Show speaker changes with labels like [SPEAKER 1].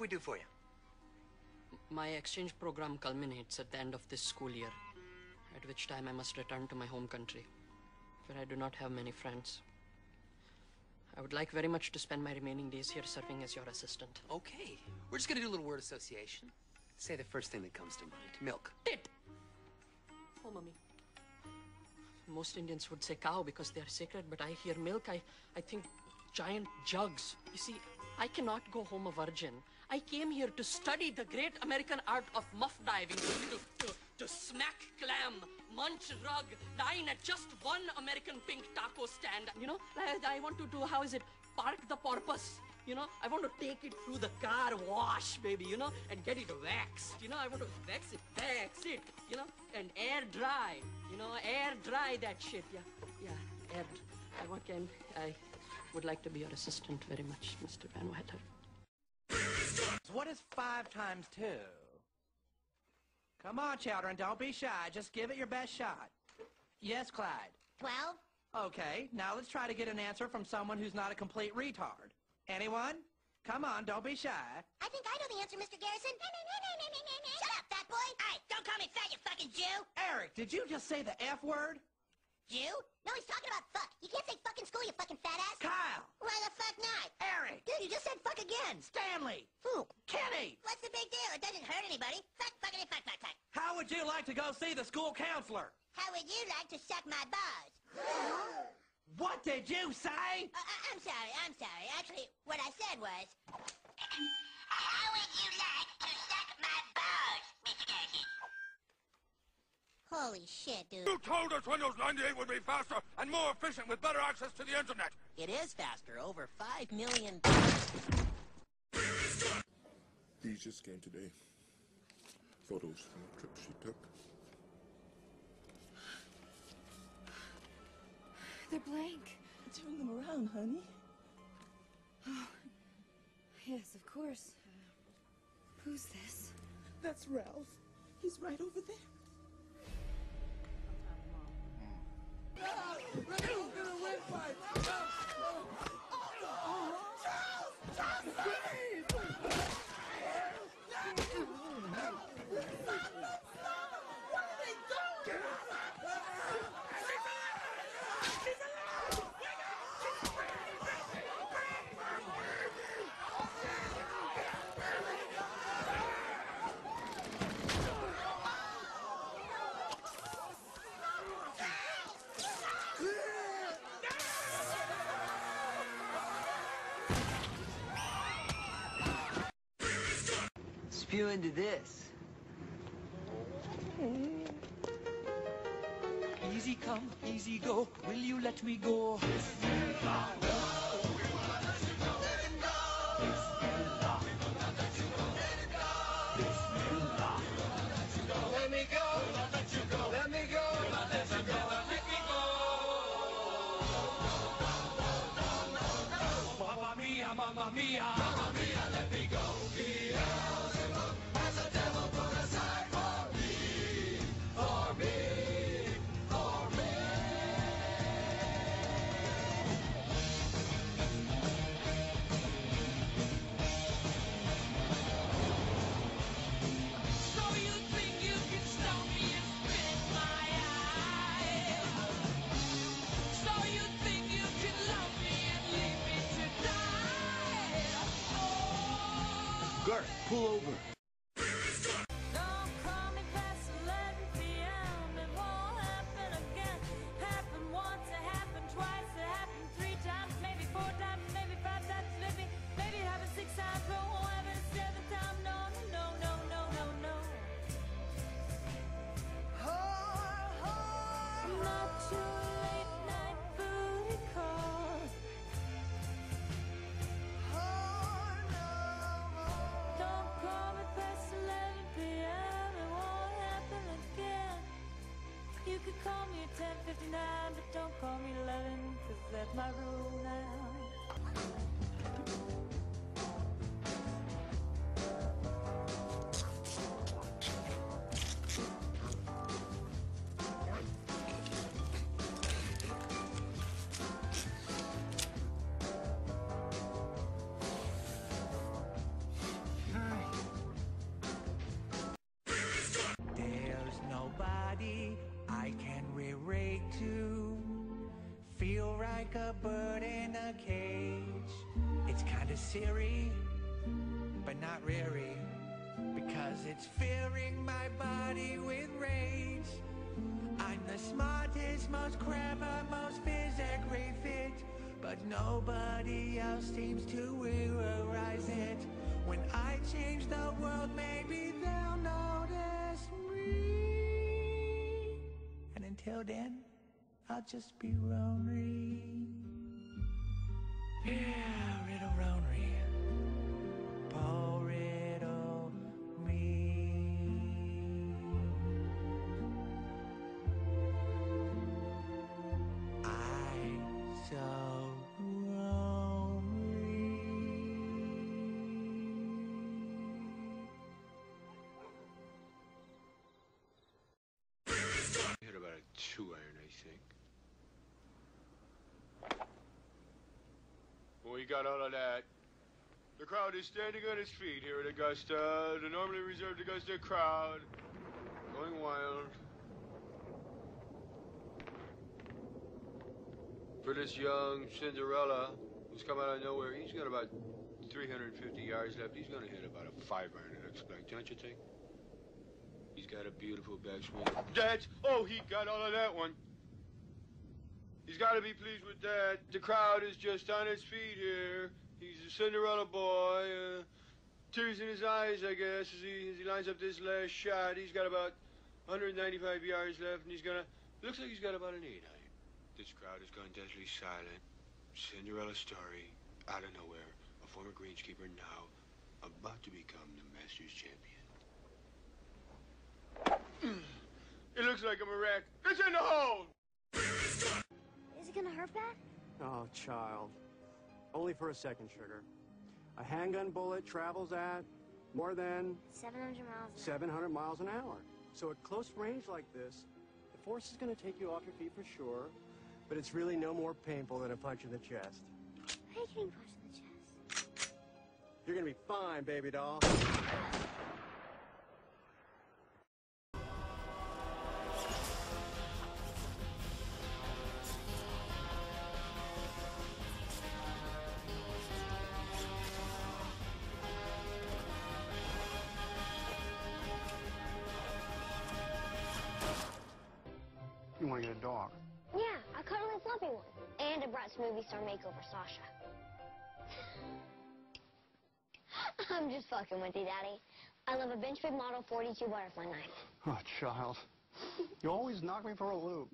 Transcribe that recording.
[SPEAKER 1] can we do for you?
[SPEAKER 2] My exchange program culminates at the end of this school year, at which time I must return to my home country, where I do not have many friends. I would like very much to spend my remaining days here serving as your assistant.
[SPEAKER 3] Okay. We're just gonna do a little word association. Say the first thing that comes to mind. Milk.
[SPEAKER 2] Tit! Oh, mommy. Most Indians would say cow because they are sacred, but I hear milk, I, I think giant jugs. You see, I cannot go home a virgin. I came here to study the great American art of muff diving, to, to, to smack clam, munch rug, dine at just one American pink taco stand. You know, I, I want to do, how is it, park the porpoise. You know, I want to take it through the car wash, baby, you know, and get it waxed. You know, I want to wax it, wax it, you know, and air dry. You know, air dry that shit. Yeah, yeah, air. I I would like to be your assistant very much, Mr. Van Wilder.
[SPEAKER 4] What is five times two? Come on, children, don't be shy. Just give it your best shot. Yes, Clyde.
[SPEAKER 5] Twelve?
[SPEAKER 4] Okay, now let's try to get an answer from someone who's not a complete retard. Anyone? Come on, don't be shy.
[SPEAKER 5] I think I know the answer, Mr. Garrison. Shut up, fat boy! Hey, don't call me fat, you fucking Jew!
[SPEAKER 4] Eric, did you just say the F word?
[SPEAKER 5] Jew? No, he's talking about fuck. You can't say fuck in school, you fucking fat ass.
[SPEAKER 4] Kyle!
[SPEAKER 5] Why the fuck not?
[SPEAKER 4] Eric!
[SPEAKER 5] Dude, you just said fuck again.
[SPEAKER 4] Stanley!
[SPEAKER 5] Who?
[SPEAKER 4] Kenny!
[SPEAKER 5] What's the big deal? It doesn't hurt anybody. Fuck, fuckity, fuck, fuck, fuck.
[SPEAKER 4] How would you like to go see the school counselor?
[SPEAKER 5] How would you like to suck my balls?
[SPEAKER 4] What did you say?
[SPEAKER 5] Uh, uh, I'm sorry, I'm sorry. Actually, what I said was... How would you like to suck my balls, Mr. Garrison? Holy shit, dude.
[SPEAKER 6] You told us Windows 98 would be faster and more efficient with better access to the internet.
[SPEAKER 5] It is faster. Over 5 million...
[SPEAKER 7] These just came today. Photos from the trip she took.
[SPEAKER 8] They're blank.
[SPEAKER 9] Turn them around, honey.
[SPEAKER 8] Oh, yes, of course. Uh, who's this?
[SPEAKER 9] That's Ralph. He's right over there.
[SPEAKER 10] Spew into this.
[SPEAKER 11] Easy come, easy go. Will you let me go?
[SPEAKER 12] Let me
[SPEAKER 10] pull over.
[SPEAKER 4] Like a bird in a cage. It's kinda silly, but not really. Because it's filling my body with rage. I'm the smartest, most clever, most physically fit. But nobody else seems to realize it. When I change the world, maybe they'll notice me. And until then, I'll just be lonely. Yeah, riddle lonely. Poor riddle me. I so lonely.
[SPEAKER 1] Hit about a two iron, I think. Well, we got all of that. The crowd is standing on its feet here at Augusta. The normally reserved Augusta crowd. Going wild. For this young Cinderella who's come out of nowhere, he's got about 350 yards left. He's going to hit about a five iron, looks like, don't you think? He's got a beautiful backswing. That's oh, he got all of that one. He's got to be pleased with that. The crowd is just on its feet here. He's a Cinderella boy. Uh, tears in his eyes, I guess, as he, as he lines up this last shot. He's got about 195 yards left, and he's gonna. Looks like he's got about an eight iron. This crowd has gone deathly silent. Cinderella story, out of nowhere. A former greenskeeper now about to become the Masters champion. It looks like I'm a wreck. It's in the hole!
[SPEAKER 10] Is it gonna hurt bad?
[SPEAKER 13] Oh, child. Only for a second, sugar. A handgun bullet travels at more than
[SPEAKER 10] 700 miles an
[SPEAKER 13] 700 miles an hour. So at close range like this, the force is going to take you off your feet for sure, but it's really no more painful than a punch in the chest.
[SPEAKER 10] I hate getting punched in the chest.
[SPEAKER 13] You're going to be fine, baby doll.
[SPEAKER 14] You want to get a dog?
[SPEAKER 10] Yeah, a cuddly fluffy one. And a Bratz movie star makeover Sasha. I'm just fucking with you, Daddy. I love a Benchmade model 42 butterfly knife.
[SPEAKER 14] Oh, child. You always knock me for a loop.